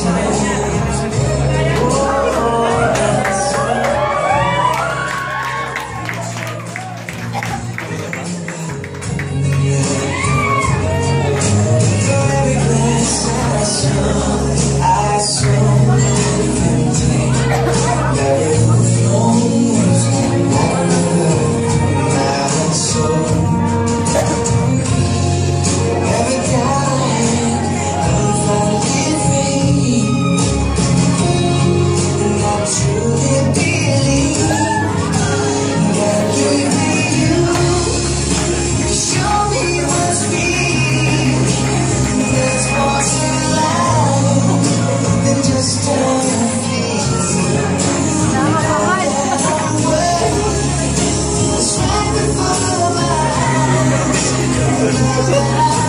That's. Cause it has